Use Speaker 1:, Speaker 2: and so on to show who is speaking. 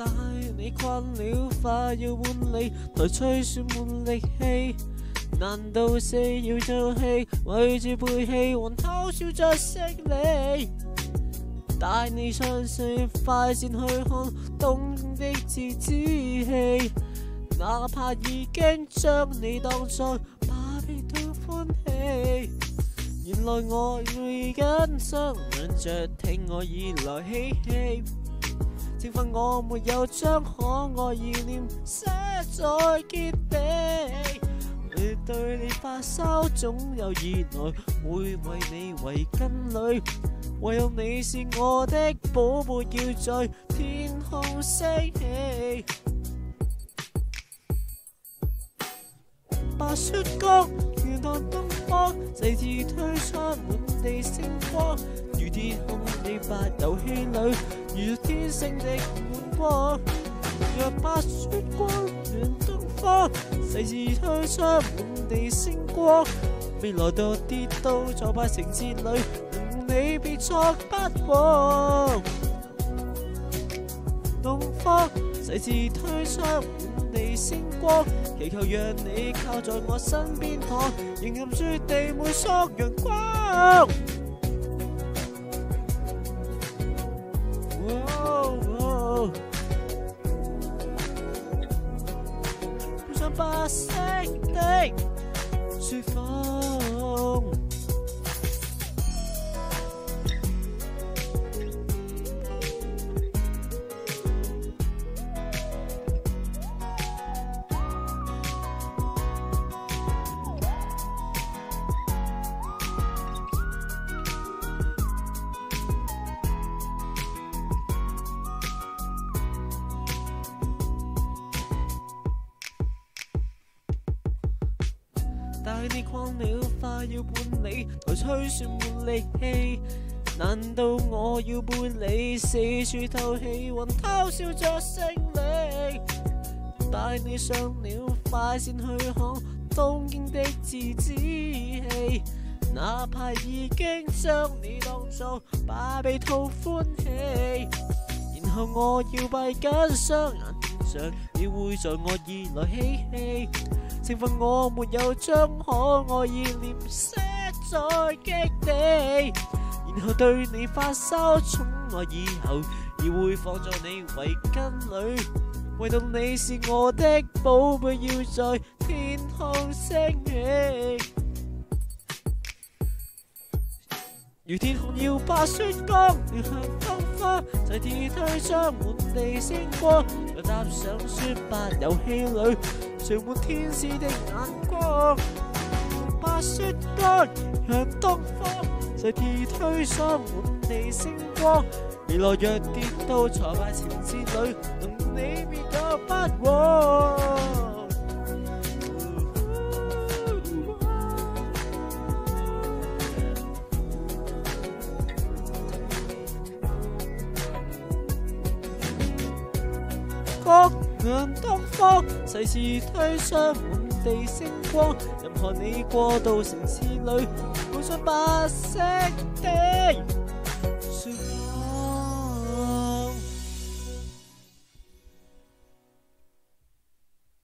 Speaker 1: 带你困了，快要换你；台吹算没力气，难道是要做戏？为著背弃，还偷笑着识你。带你尝试，快线去看冬的自知戏。哪怕已经将你当作麻痹都欢喜，原来我会忍心忍着，听我以来嬉戏。惩罚我没有将可爱意念写在结碑。会对你发烧，总有依赖，会为你围巾里，唯有你是我的宝贝，要在天空升起。白雪光，燃亮东方，细致推窗，满地星光。星空你八游戏里，如天星的满光。若白雪光暖东方，世事推窗满地星光。未来若跌倒，在八城市里，你别作不往。东方世事推窗满地星光未来到跌倒在八城之旅，你别作不往东方世事推窗满地星光祈求让你靠在我身边躺，仍含雪地每束阳光。色的珠峰。带你逛了花要半里，来吹算没力气。难道我要半里四处透气，还偷笑着胜利？带你上了快线去看东京的自恣气。哪怕已经将你当做把鼻套欢喜。然后我要闭紧双眼，上你会在我耳内嬉戏。惩罚我没有将可爱意念写在基地，然后对你发烧，宠爱以后，而会放在你围巾里，唯独你是我的宝贝，要在天空升起。如天空要白雪光。在地靴上满地星光，又踏上雪白游戏里，谁满天使的眼光。白雪干，向东方在地靴上满地星光，未来若跌到在败情之内，同你别有不枉。东方，世事推上满地星光。任何你过到城市里，我想不识的。